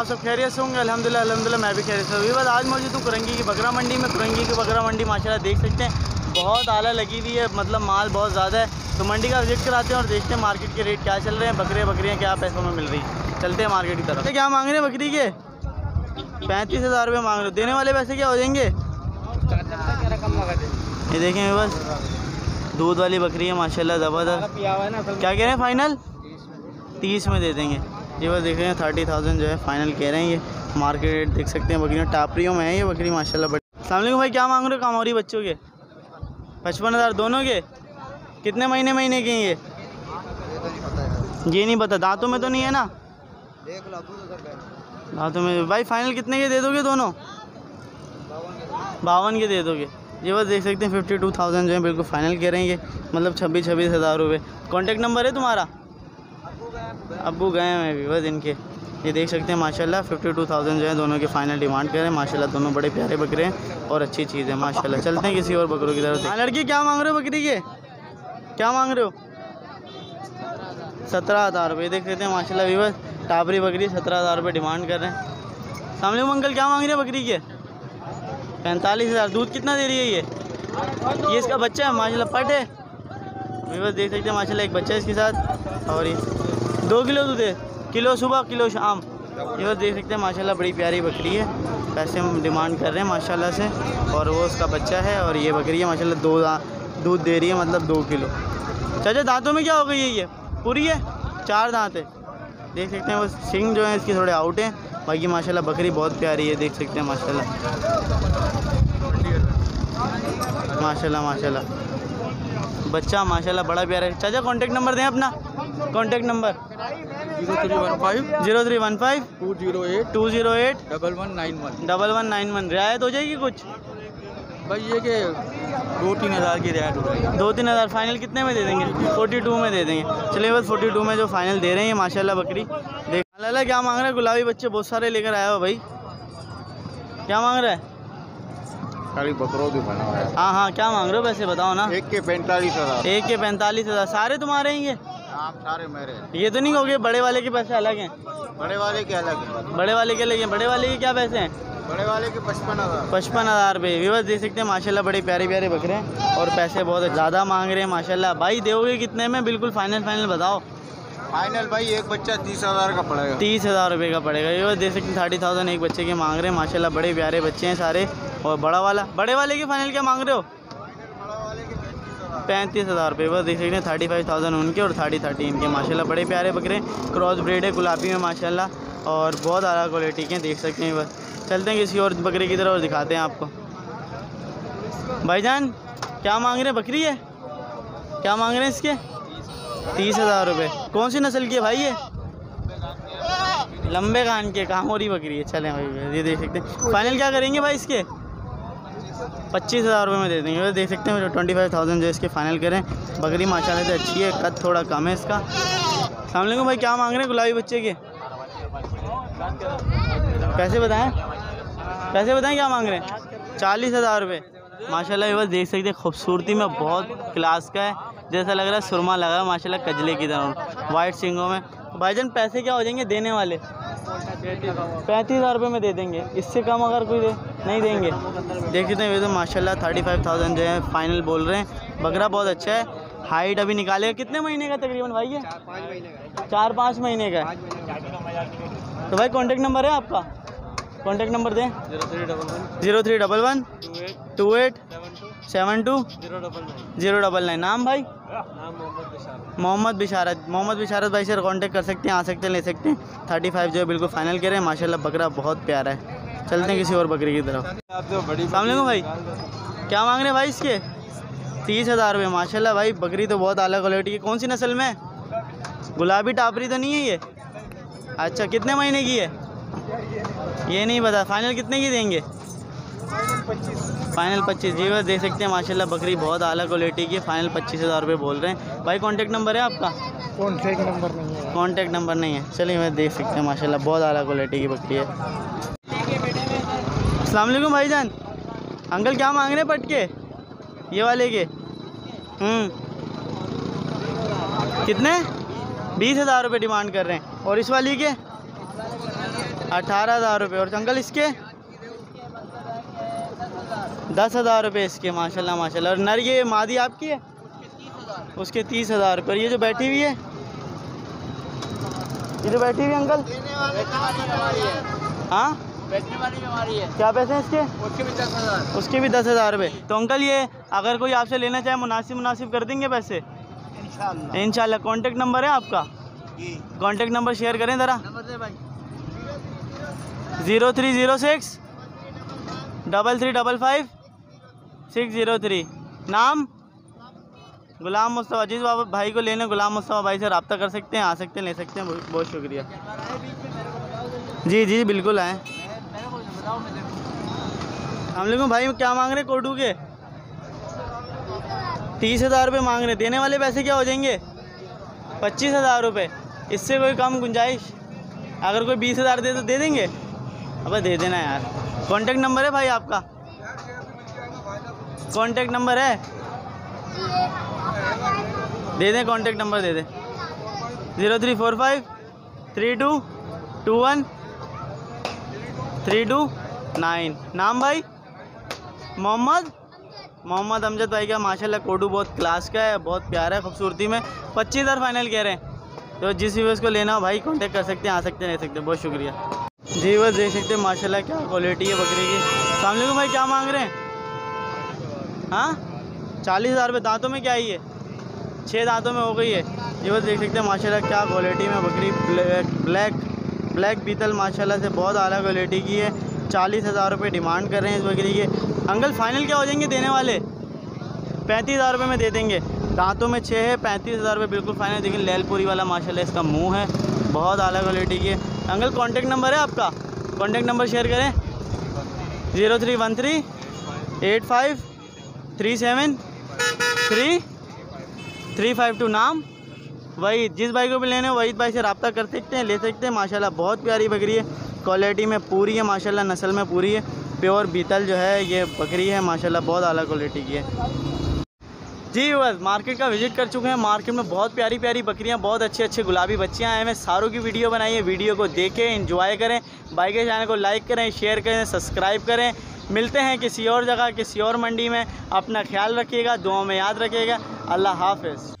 आप सब खैरियत से होंगे, अल्हम्दुलिल्लाह अल्हम्दुलिल्लाह, मैं भी खैरियत से हूँ बस आज मौजूद हूँ कुरंगी की बकरा मंडी में। कुरंगी की बकरा मंडी, माशाल्लाह, देख सकते हैं। बहुत आला लगी हुई है मतलब माल बहुत ज़्यादा है। तो मंडी का विज़िट कराते हैं और देखते हैं मार्केट के रेट क्या चल रहे हैं, बकरे बकरियाँ क्या पैसों में मिल रही हैं। चलते हैं मार्केट की तरफ़। क्या मांग रहे हैं बकरी के? पैंतीस हज़ार रुपये मांग रहे हो। देने वाले पैसे क्या हो जाएँगे? ये देखें बस। दूध वाली बकरी है, माशाल्लाह, ज़बरदस्त। क्या कह रहे हैं, फाइनल? तीस में दे देंगे। ये बस देख रहे हैं थर्टी थाउज़ेंड जो है फाइनल कह रहे हैं ये। मार्केट रेट देख सकते हैं बकरियाँ टापरियों में है ये बकरी माशाल्लाह बड़ी। सलामकुम भाई क्या मांग रहे हो कामौरी बच्चों के? पचपन हज़ार दोनों के? कितने महीने महीने के हैं ये? ये नहीं पता दांतों में तो नहीं है ना? दांतों में भाई फाइनल कितने के दे दोगे दोनों? बावन के दे दोगे। ये बस देख सकते हैं फिफ्टी टू थाउज़ेंड जो है बिल्कुल फाइनल कह रहे हैं ये। मतलब छब्बीस छब्बीस हज़ार रुपये कॉन्टैक्ट नंबर है तुम्हारा? अबू गए हैं बस इनके। ये देख सकते हैं, माशाल्लाह फिफ्टी टू थाउज़ेंड जो है दोनों के फाइनल डिमांड कर रहे हैं। माशाल्लाह, दोनों बड़े प्यारे बकरे हैं और अच्छी चीज़ है, माशाल्लाह। चलते हैं किसी और बकरों की तरफ़। हाँ लड़की, क्या मांग रहे हो बकरी के? क्या मांग रहे हो? सत्रह हज़ार रुपये देख सकते हैं, माशाल्लाह भी बस टाबरी बकरी सत्रह हज़ार रुपये डिमांड कर रहे हैं। सामने अंकल, क्या मांग रहे हैं बकरी के? पैंतालीस हज़ार, दूध कितना दे रही है ये? ये इसका बच्चा है, माशाल्लाह पट है। बस देख सकते हैं, माशाल्लाह, एक बच्चा है इसके साथ। और ये दो किलो दूध है। किलो सुबह, किलो शाम। ये देख सकते हैं, माशाल्लाह बड़ी प्यारी बकरी है। पैसे हम डिमांड कर रहे हैं माशाल्लाह से। और वो उसका बच्चा है और ये बकरी है, माशाल्लाह दो दूध दे रही है मतलब दो किलो। चाचा, दांतों में क्या हो गई है ये? पूरी है? चार दांत है। देख सकते हैं, वो सिंग जो है, इसके थोड़े आउट हैं। बाकी माशाल्लाह बकरी बहुत प्यारी है, देख सकते हैं, माशाल्लाह। माशाल्लाह माशाल्लाह। बच्चा, माशाल्लाह, बड़ा प्यारा है। चाचा कांटेक्ट नंबर दें अपना। Contact number? Zero three one five. Zero three one five. Two zero eight. Two zero eight. Double one nine one. Double one nine one. रियायत हो जाएगी कुछ? भाई ये कि दो तीन हज़ार की रियायत हो जाएगी। दो तीन हज़ार फाइनल कितने में दे देंगे? फोर्टी टू में दे देंगे। चलिए बस फोर्टी टू में जो फाइनल दे रहे हैं ये माशाल्लाह बकरी। देख लाला क्या मांग रहा है? गुलाबी बच्चे बहुत सारे लेकर आया हो भाई। क्या मांग रहा है? खाली बकरों की बना हुआ है। हाँ हाँ क्या मांग रहे हो? वैसे बताओ ना। एक के पैंतालीस हज़ार। एक के पैंतालीस हज़ार। सारे तुम्हारे हैं ये? सारे मेरे ये तो नहीं कहोगे बड़े वाले के पैसे अलग हैं? बड़े वाले के अलग है। बड़े वाले के अलग हैं। बड़े वाले के क्या पैसे हैं? बड़े वाले के पचपन हज़ार। पचपन हज़ार रुपये व्यूवर्स देख सकते हैं माशाल्लाह बड़े प्यारे प्यारे बकरे हैं और पैसे बहुत ज़्यादा मांग रहे हैं माशाल्लाह। भाई दोगे कितने में? बिल्कुल फाइनल फाइनल बताओ। फाइनल भाई एक बच्चा तीस हज़ार का पड़ेगा। तीस हज़ार रुपये का पड़ेगा। व्यूवर्स देख सकते हैं थर्टी थाउज़ेंड एक बच्चे के मांग रहे हैं माशाल्लाह बड़े प्यारे बच्चे हैं सारे। और बड़ा वाला बड़े वाले के फाइनल क्या मांग रहे हो? पैंतीस हज़ार रुपये। बस देख सकते हैं थर्टी फाइव थाउज़ेंड उनके और थर्टी थर्टी इनके। माशाल्लाह, बड़े प्यारे बकरे क्रॉस ब्रेड है, गुलाबी में, माशाल्लाह। और बहुत अला क्वालिटी के देख सकते हैं बस। चलते हैं किसी और बकरे की तरफ़ और दिखाते हैं आपको। भाईजान, क्या मांग रहे हैं? बकरी है? क्या मांग रहे हैं इसके? तीस हज़ार रुपये। कौन सी नस्ल की है भाई ये? लंबे कान के कामोरी बकरी है। चलें भाई, ये देख सकते हैं। फाइनल क्या करेंगे भाई इसके? पच्चीस हज़ार रुपये में दे देंगे। देख सकते हैं ट्वेंटी फाइव थाउज़ेंड जो इसके फाइनल करें। बकरी माशाल्लाह से अच्छी है, कद थोड़ा कम है इसका। सलामकुम भाई, क्या मांग रहे हैं गुलाबी बच्चे के? पैसे बताएँ? पैसे बताएँ क्या मांग रहे हैं? चालीस हज़ार रुपये। माशाल्लाह बस देख सकते हैं, खूबसूरती में बहुत क्लास का है। जैसा लग रहा है, सुरमा लगा है कजले की तरह। वाइट सिंगों में। भाईजान, पैसे क्या हो जाएँगे देने वाले? पैंतीस हज़ार रुपये में दे देंगे। इससे कम अगर कोई दे नहीं देंगे। देख सकते हैं, ये तो माशाल्लाह थर्टी फाइव थाउज़ेंड जो है फाइनल बोल रहे हैं। बकरा बहुत अच्छा है। हाइट अभी निकालेगा। कितने महीने का तकरीबन भाई ये? चार पाँच महीने का तो भाई कॉन्टेक्ट नंबर है आपका? कॉन्टेक्ट नंबर दें। Zero three double one two eight seven two zero double nine नाम भाई? मोहम्मद बिशारत। मोहम्मद बिशारत भाई से कांटेक्ट कर सकते हैं, आ सकते हैं, ले सकते हैं। थर्टी फाइव जो है, बिल्कुल फाइनल कह रहे हैं माशाल्लाह बकरा बहुत प्यारा है। चलते हैं किसी और बकरी की तरफ़। तो बड़ी भाई। क्या मांग रहे हैं भाई इसके? तीस हज़ार रुपये माशाल्लाह भाई बकरी तो बहुत अलग क्वालिटी की। कौन सी नस्ल में? गुलाबी टापरी तो नहीं है ये? अच्छा कितने महीने की है? ये नहीं पता। फाइनल कितने की देंगे? फाइनल पच्चीस। जी बस देख सकते हैं माशाल्लाह बकरी बहुत आला क्वालिटी की है। फाइनल पच्चीस हज़ार रुपये बोल रहे हैं। भाई कॉन्टेक्ट नंबर है आपका? कॉन्टेक्ट नंबर नहीं है। कॉन्टेक्ट नंबर नहीं है। चलिए मैं देख सकते हैं माशाल्लाह बहुत आला क्वालिटी की बकरी है। अलैक्म भाईजान। अंकल क्या मांग रहे पटके ये वाले के? हम्म। कितने? बीस हज़ार रुपये डिमांड कर रहे हैं। और इस वाली के? अठारह हज़ार रुपये और अंकल इसके? दस हज़ार रुपये इसके, माशाल्लाह माशाल्लाह। और नर ये मादी आपकी है? उसके तीस हज़ार रुपये ये जो बैठी हुई है? ये जो बैठी हुई अंकल? हाँ? वाली है। क्या पैसे हैं इसके? उसके भी दस हज़ार। उसके भी दस हज़ार रुपये तो अंकल ये अगर कोई आपसे लेना चाहे मुनासिब मुनासिब कर देंगे पैसे? इन कॉन्टेक्ट नंबर है आपका? कॉन्टेक्ट नंबर शेयर करें ज़रा। Zero three zero six double three double five six zero three. नाम? गुलाम मुस्तफ़ा। जिस बाबा भाई को लेने गुलाम मुस्तफ़ा भाई से रबता कर सकते हैं आ सकते हैं ले सकते हैं। बहुत शुक्रिया। जी जी बिल्कुल आएँ। लोग भाई क्या मांग रहे कोटू के? तीस हज़ार रुपये मांग रहे देने वाले पैसे क्या हो जाएँगे? पच्चीस हज़ार रुपये। इससे कोई कम गुंजाइश? अगर कोई बीस हज़ार दे तो दे देंगे? अब दे देना यार। कॉन्टेक्ट नंबर है भाई आपका? कॉन्टेक्ट नंबर है? दे दें कॉन्टेक्ट नंबर दे दें। Zero three four five three two two one three two nine नाम भाई? मोहम्मद? मोहम्मद अमजद भाई का माशाल्लाह कोडू बहुत क्लास का है, बहुत प्यारा है, खूबसूरती में। पच्चीस हज़ार फाइनल कह रहे हैं। तो जिस व्यूवर्स को लेना हो भाई कांटेक्ट कर सकते हैं, आ सकते हैं, ले सकते हैं। बहुत शुक्रिया। जी बस देख सकते हैं, माशाल्लाह क्या क्वालिटी है बकरी की। सामने भाई, क्या मांग रहे हैं? हाँ? चालीस हज़ार रुपये दांतों में क्या आई है? छः दांतों में हो गई है। ये बस देख सकते हैं, माशाल्लाह क्या क्वालिटी में बकरी, ब्लैक ब्लैक। ब्लैक बीतल माशाल्लाह से बहुत आला क्वालिटी की है। चालीस हज़ार रुपये डिमांड कर रहे हैं इस बकरी के। अंकल फाइनल क्या हो जाएँगे देने वाले? पैंतीस हज़ार रुपये में दे देंगे। दांतों में छः है, पैंतीस हज़ार रुपये बिल्कुल फाइनल देखिए, लैलपुरी वाला माशाल्लाह इसका मुँह है। बहुत आला क्वालिटी की है। अंकल कॉन्टेक्ट नंबर है आपका? कॉन्टेक्ट नंबर शेयर करें। Zero three one three eight five three seven three three five two नाम? वही जिस भाई को भी लेने वही भाई से रब्ता कर सकते हैं, ले सकते हैं। माशाल्लाह, बहुत प्यारी बकरी है। क्वालिटी में पूरी है, माशाल्लाह, नस्ल में पूरी है। प्योर बीतल जो है, ये बकरी है, माशाल्लाह, बहुत आला क्वालिटी की है। जी बस मार्केट का विज़िट कर चुके हैं। मार्केट में बहुत प्यारी प्यारी बकरियाँ, बहुत अच्छे अच्छे गुलाबी बच्चे आए हैं। सारों की वीडियो बनाई है, वीडियो को देखें एंजॉय करें। बाइक के चैनल को लाइक करें शेयर करें सब्सक्राइब करें। मिलते हैं किसी और जगह, किसी और मंडी में। अपना ख्याल रखिएगा, दुआओं में याद रखिएगा। अल्लाह हाफिज़।